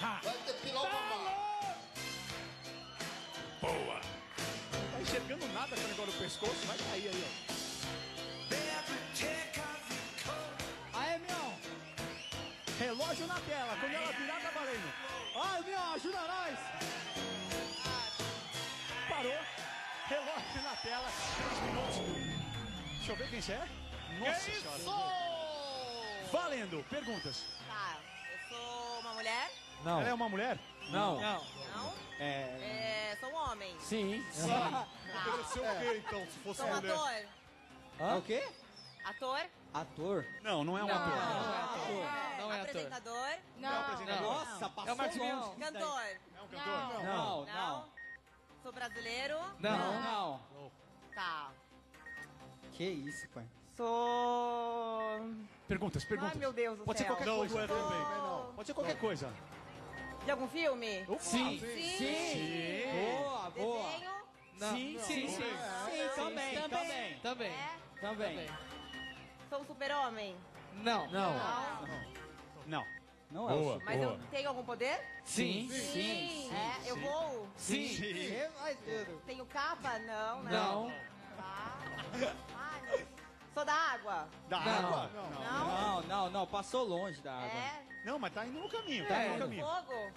Vai ter mamar. Boa! Tá enxergando nada com o negócio do pescoço, vai cair aí, ó. Aê, Mion. Relógio na tela, quando ela virar tá valendo. Ai, Mion, ajuda nós. Parou, relógio na tela, 3 minutos. Deixa eu ver quem você é. Nossa senhora. Valendo, perguntas. Tá, eu sou uma mulher? Não. Ela é uma mulher? Não. Não. Não? É. É, sou um homem. Sim. Tá. Ser o quê, então, se fosse Sou um ator? É o quê? Ator? Ator? Não, não é um Não, ator. não é ator. Não é ator. Apresentador? Não. Nossa, passou É o Marcos longe. Cantor? É um cantor? Não, não. Não? Sou brasileiro? Não, não. Tá. Que isso, pai. Sou... Perguntas, perguntas. Ai, meu Deus do Pode ser céu. qualquer coisa. não é também. Pode ser qualquer coisa. De algum filme? Sim. Sim. Boa, boa. Desenho? Não. Sim, Sim, sim. sim. Sim, também, também. Também. É? Também. Sou um super-homem? Não. Não. Não. Não. Não é Boa. Mas eu tenho algum poder? Sim. Sim. é, eu vou? Sim. Você vai, Pedro. Tenho capa? Não, né? Não. Tá. Ai, meu- Sou da água? Da Não. água? Não? Não, não, não. Passou longe da água. É? Não, mas tá indo no caminho. Tá É. indo no caminho. fogo?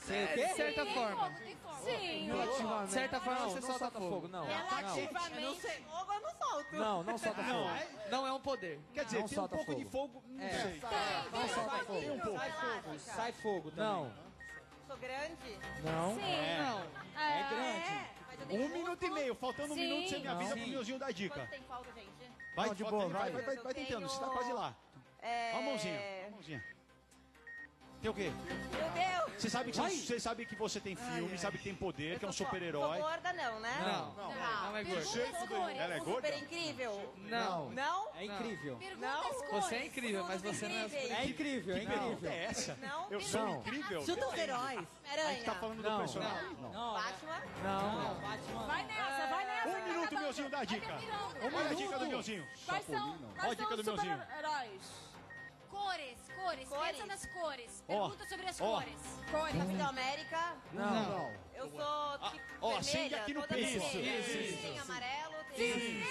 Você o De quê? certa forma. Sim. De certa forma, Não, você não solta solta fogo. fogo, não. Relativamente fogo eu não solto. Não, não solta Não, fogo. Não é um poder. Quer dizer, Não tem um pouco fogo. de fogo, não É. sei. Não solta fogo. Tem um pouco. Sai fogo. Sai fogo também. Não. Sou grande? Não. Sim. Não. É grande. Tenho Um minuto e meio, faltando um minuto, você me avisa pro. Miozinho dar dica. Quanto tem falta, gente? Vai, Não, de boa, vai, vai. vai, vai, tentando, tenho- você tá quase lá. É... Ó a mãozinha, ó a mãozinha. Tem o quê? Meu Deus! Você sabe que você sabe que você tem filme, sabe que tem poder, que é um super-herói. Sou gorda não, né? Não. Não é gordo. Pergunta Ela é Um gorda? super incrível? Não. Não? É incrível. Pergunta Não. as cores. Você é incrível, mas você não é. É incrível, é incrível. é essa? Não? Eu sou Não. incrível? Chuta os heróis. A gente tá falando do Não. personagem. Não, Batman. Não. Batman. Vai nessa, vai nessa. Um minuto. Meuzinho, dá a dica. Vai terminando. Olha a dica do Meuzinho. Quais são, quais dica são do os Meuzinho. super-heróis? Cores, cores, Cores. pensa nas cores. Pergunta sobre as ó. cores. Cores. Capitão América. Não. Eu sou tipo, ó, vermelha, acende aqui no peito. vermelha. Isso, isso, Tem isso. amarelo, tem... Sim.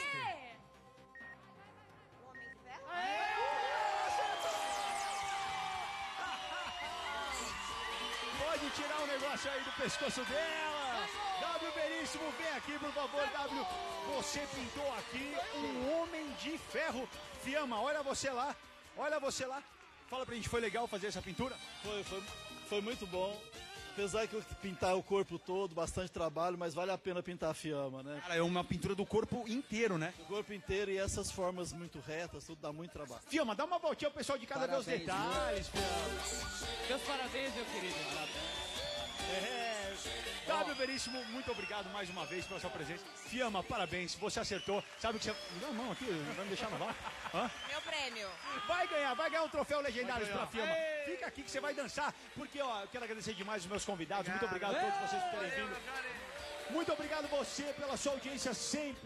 Tirar o negócio aí do pescoço dela. W Veríssimo, vem aqui, por favor, W. Você pintou aqui um homem de ferro. Fiamma, olha você lá. Olha você lá. Fala pra gente, foi legal fazer essa pintura? Foi, foi, foi muito bom. Apesar que pintar o corpo todo, bastante trabalho, mas vale a pena pintar a fiamma, né? Cara, é uma pintura do corpo inteiro, né? O corpo inteiro e essas formas muito retas, tudo dá muito trabalho. Fiamma, dá uma voltinha ao pessoal de casa ver os Parabéns, detalhes, Fiamma. Meus parabéns, meu querido. É. W Veríssimo, muito obrigado mais uma vez pela sua presença. Fiamma, parabéns, você acertou. Sabe o que você. Me dá a mão aqui, vai me deixar? Hã? Meu prêmio. Vai ganhar, vai ganhar um troféu legendário pra Fiamma. Fica aqui que você vai dançar, porque ó, eu quero agradecer demais os meus convidados. Muito obrigado a todos vocês por terem vindo. Muito obrigado você pela sua audiência sempre.